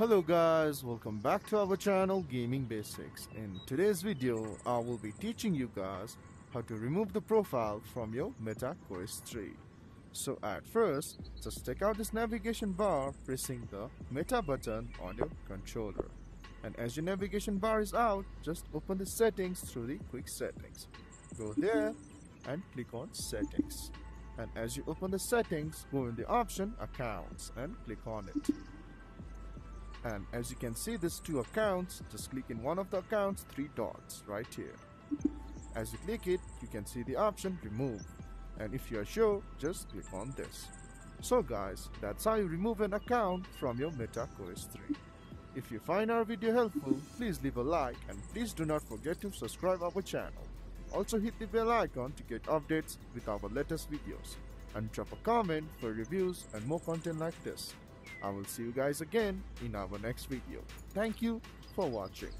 Hello guys, welcome back to our channel Gaming Basics. In today's video, I will be teaching you guys how to remove the profile from your Meta Quest 3. So at first, just take out this navigation bar pressing the Meta button on your controller. And as your navigation bar is out, just open the settings through the quick settings. Go there and click on settings. And as you open the settings, go in the option accounts and click on it and as you can see these two accounts just click in one of the accounts three dots right here. As you click it you can see the option remove. And if you are sure just click on this. So guys that's how you remove an account from your meta quest 3 if you find our video helpful please leave a like and please do not forget to subscribe our channel. Also hit the bell icon to get updates with our latest videos. And drop a comment for reviews and more content like this I will see you guys again in our next video. Thank you for watching.